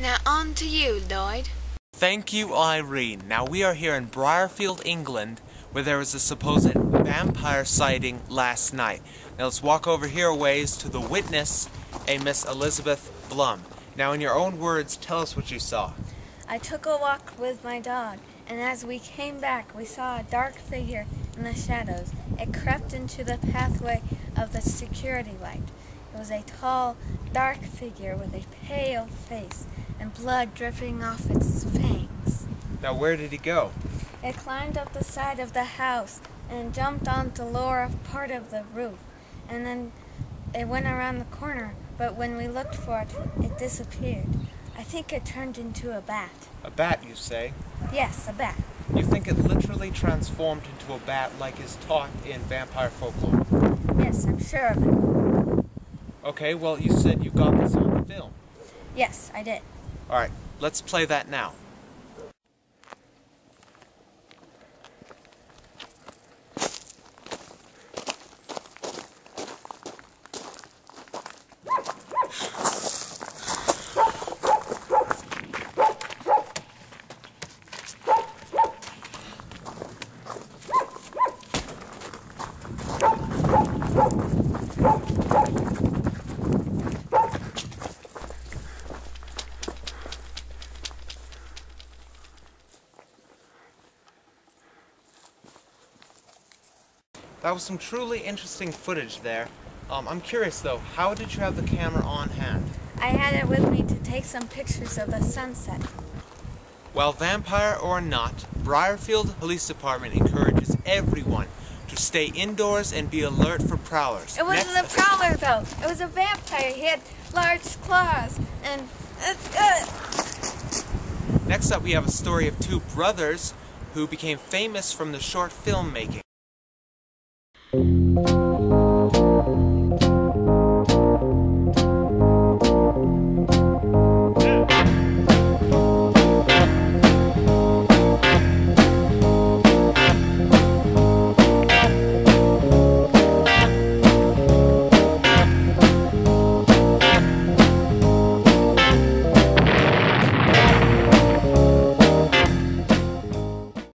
Now on to you, Lloyd. Thank you, Irene. Now we are here in Briarfield, England, where there was a supposed vampire sighting last night. Now let's walk over here a ways to the witness, a Miss Elizabeth Blum. Now in your own words, tell us what you saw. I took a walk with my dog, and as we came back, we saw a dark figure in the shadows. It crept into the pathway of the security light. Was a tall, dark figure with a pale face and blood dripping off its fangs. Now where did he go? It climbed up the side of the house and jumped on the lower part of the roof, and then it went around the corner, but when we looked for it, it disappeared. I think it turned into a bat. A bat, you say? Yes, a bat. You think it literally transformed into a bat like is taught in vampire folklore? Yes, I'm sure of it. Okay, well you said you got this on film. Yes, I did. Alright, let's play that now. That was some truly interesting footage there. Um, I'm curious though, how did you have the camera on hand? I had it with me to take some pictures of the sunset. Well, vampire or not, Briarfield Police Department encourages everyone to stay indoors and be alert for prowlers. It wasn't Next- a prowler, though. It was a vampire. He had large claws, and uh, uh, Next up, we have a story of two brothers who became famous from the short film making.